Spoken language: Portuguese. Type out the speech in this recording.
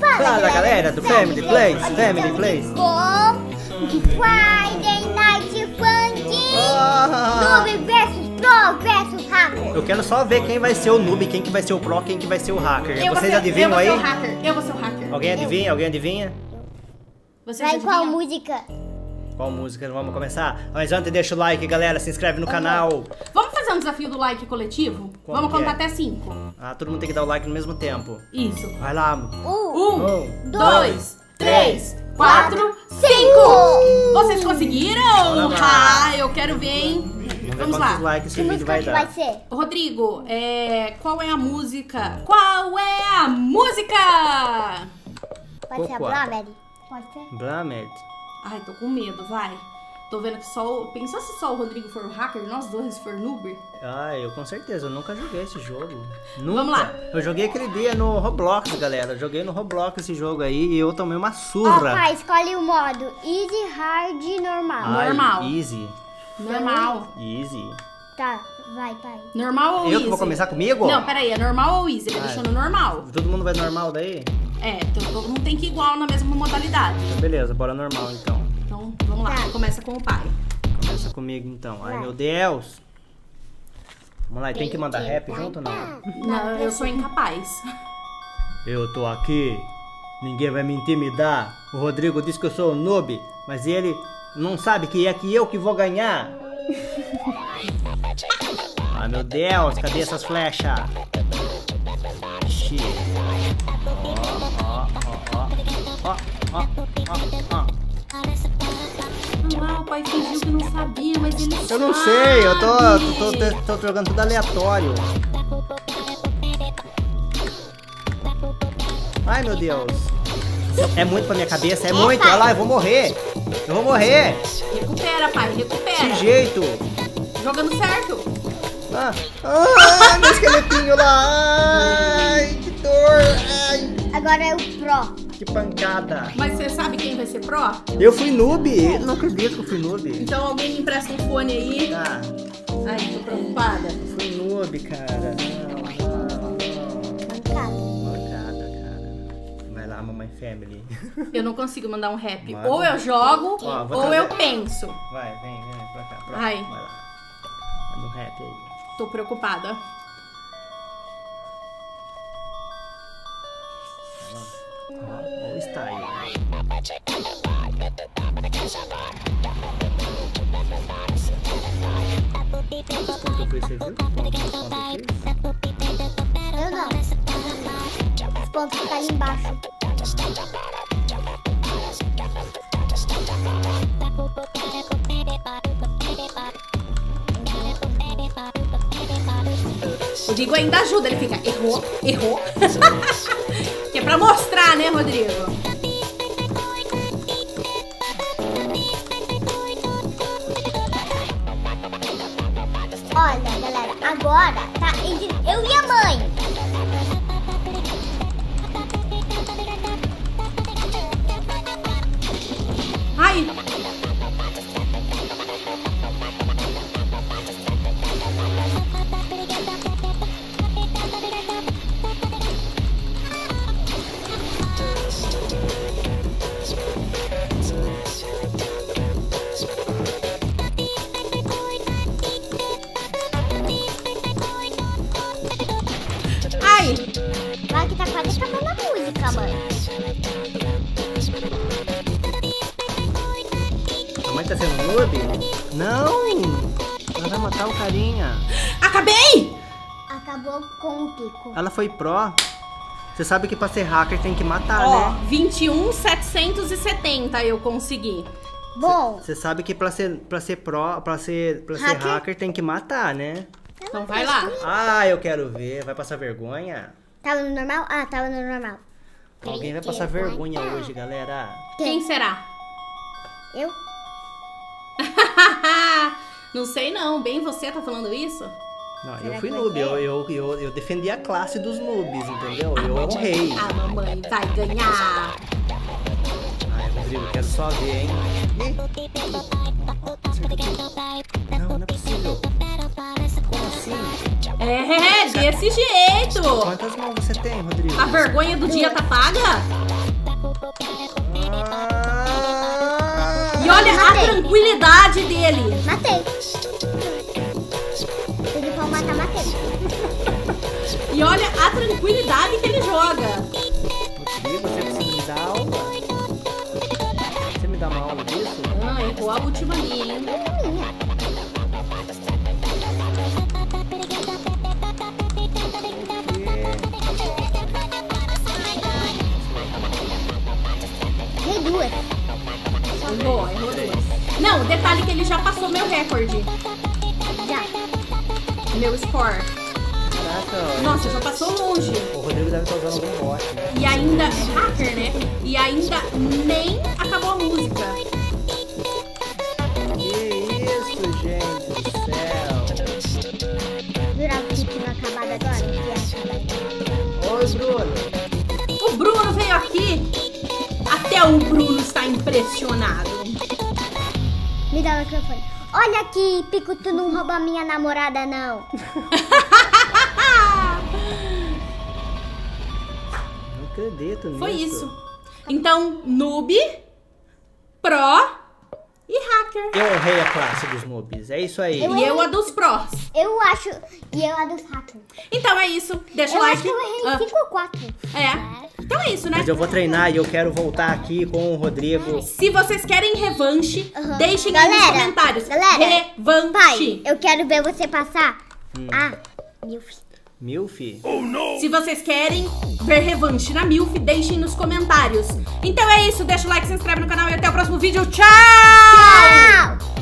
Fala galera do Family Plays, Family Plays. Com Friday Night Funk. Ah, Noob versus Pro versus Hacker. eu quero só ver quem vai ser o noob, quem que vai ser o pro, quem que vai ser o hacker. Eu Vocês ser- adivinham eu aí? vou ser o hacker. Eu vou ser o hacker. Alguém adivinha? Alguém adivinha? Vocês Vai qual música? Qual música? Vamos começar? Mas antes deixa o like, galera, se inscreve no canal. Vamos fazer um desafio do like coletivo? Como Vamos contar é? até cinco. Ah, todo mundo tem que dar o like no mesmo tempo. Isso. Vai lá. Um, Um, Um, dois, três, quatro, cinco. Vocês conseguiram? Ah, eu quero ver, hein? Vamos lá. likes esse Que vídeo vai dar. vai ser? Rodrigo, é, qual é a música? Qual é a música? Vai ser a. Blamed? Pode ser? Blamed. Ai, tô com medo, vai. Tô vendo que só o... Pensou se só o Rodrigo for o hacker e nós dois for noob? Ah, eu com certeza, eu nunca joguei esse jogo. Nunca. Vamos lá. Eu joguei aquele dia no Roblox, galera. Eu joguei no Roblox esse jogo aí e eu tomei uma Ó, surra. pai, escolhe o modo Easy, Hard e Normal. Ai, normal. Easy. Normal. Easy. Tá, vai, pai. Normal ou Eu easy? que vou começar comigo? Não, peraí, é normal ou easy? Ele deixou no normal. Todo mundo vai normal daí? É, então todo mundo tem que ir igual na mesma modalidade. Então, beleza, bora normal então. Então, vamos lá. Tá. Começa com o pai. Começa comigo então. Ai, meu Deus. Vamos lá, e tem que mandar rap junto ou não? Não, eu sou incapaz. Eu tô aqui. Ninguém vai me intimidar. O Rodrigo disse que eu sou um noob, mas ele não sabe que é que eu que vou ganhar. Ai meu Deus, cadê essas flechas? Ó, ó, ó, ó, ó, Eu não sei, eu tô, tô, tô, tô jogando tudo aleatório. Ai meu Deus. É muito pra minha cabeça, é muito. Olha lá, eu vou morrer. Eu vou morrer. Recupera, pai, recupera. Desse jeito. Jogando certo. Ah, ah, meu esqueletinho lá. Ai, que dor. Ai, Agora é o Pro. Que pancada. Mas você sabe quem vai ser pró? Eu fui noob. Eu não acredito que eu fui noob. Então alguém me empresta um fone aí. Ah, Ai, tô preocupada. fui noob, cara. Mamãe family. Eu não consigo mandar um rap. Ou eu jogo, Ó, ou trazer- eu penso. Vai, vem, vem pra cá. Pra Ai. Vai lá. Manda um rap aí. Tô preocupada. Ó. Quanto que eu eu não. Os pontos ficam ali embaixo. O Rodrigo ainda ajuda, ele fica, errou, errou. que é pra mostrar, né, Rodrigo? Olha, galera, agora tá eu e Tá sendo noob? Não! Ela vai matar o carinha. Acabei! Acabou com o Kiko. Ela foi pró. Você sabe que pra ser hacker tem que matar, Ó, né? 21,770 eu consegui. Bom, Você sabe que pra ser, pra ser pró, pra ser, pra ser Hacker? hacker tem que matar, né? Então vai lá. Ah, eu quero ver. Vai passar vergonha? tava no normal? Ah, tava no normal. Alguém vai passar vergonha hoje, galera. Quem será? Eu? Não sei não, bem você tá falando isso? Não, Será eu fui noob. Eu, eu, eu, eu defendi a classe dos noobs, entendeu? Eu é um rei. A mamãe vai ganhar. Ai, Rodrigo, quero só ver, hein? Não, não é possível. Como assim? É, desse jeito. Quantas mãos você tem, Rodrigo? A vergonha do dia tá paga? Tranquilidade dele. Matei. Pra eu matar, matei. E olha a tranquilidade que ele joga. Você precisa me dar aula? Você me dá uma aula disso? Ah, errou a última ali, hein? Não, detalhe que ele já passou meu recorde. Já. Meu score. Caraca, Nossa, já passou longe. o Rodrigo deve estar usando algum bot. né? E ainda é hacker, né? E ainda nem acabou a música. Que isso, gente do céu. Virar o kit não acabado agora? Que é. Oi, Bruno. O Bruno veio aqui. Até o Bruno está impressionado. Me dá o microfone. Olha aqui, Pico, tu não rouba minha namorada, não. Não acredito nisso. Foi isso. Então, noob, pro e hacker. Eu honrei a classe dos noobs. É isso aí. E eu a dos prós. Eu acho. E eu a dos hackers. Então é isso. Deixa Eu o like. acho que eu errei Ah, 5 ou 4. é. Então é isso, né? Mas eu vou treinar e eu quero voltar aqui com o Rodrigo. Se vocês querem revanche, Aham. deixem aí nos Galera, comentários. galera, revanche. Pai, eu quero ver você passar. Hum. Meu filho. Milf? Se vocês querem ver revanche na MILF, deixem nos comentários. Então é isso, deixa o like, se inscreve no canal e até o próximo vídeo. Tchau! Tchau!